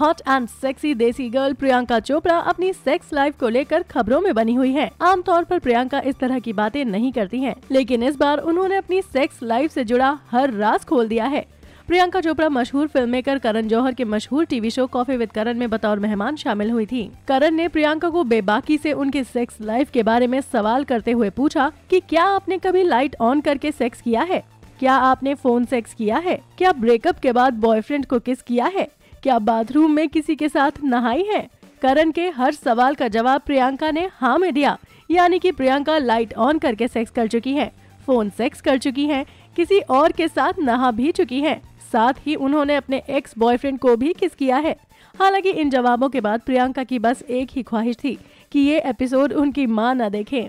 Hot and sexy desi girl Priyanka Chopra अपनी sex life को लेकर खबरों में बनी हुई है। आमतौर पर प्रियंका इस तरह की बातें नहीं करती हैं, लेकिन इस बार उन्होंने अपनी सेक्स लाइफ से जुड़ा हर राज खोल दिया है। प्रियंका चोपड़ा मशहूर फ़िल्म मेकर करण जौहर के मशहूर TV show coffee with Karan में बतौर मेहमान शामिल हुई थी। करण ने प्रियंका को बेबाकी से उनके सेक्स लाइफ के बारे में सवाल करते हुए पूछा कि क्या आपने कभी लाइट ऑन करके सेक्स किया है? क्या आपने फ़ोन सेक्स किया है? क्या ब्रेकअप के बाद बॉयफ्रेंड को किस किया है? क्या बाथरूम में किसी के साथ नहाई है? करण के हर सवाल का जवाब प्रियंका ने हाँ में दिया। यानी कि प्रियंका लाइट ऑन करके सेक्स कर चुकी है, फ़ोन सेक्स कर चुकी है, किसी और के साथ नहा भी चुकी है। साथ ही उन्होंने अपने एक्स बॉयफ्रेंड को भी किस किया है। हालाँकि इन जवाबों के बाद प्रियंका की बस एक ही ख्वाहिश थी कि ये एपिसोड उनकी माँ न देखें।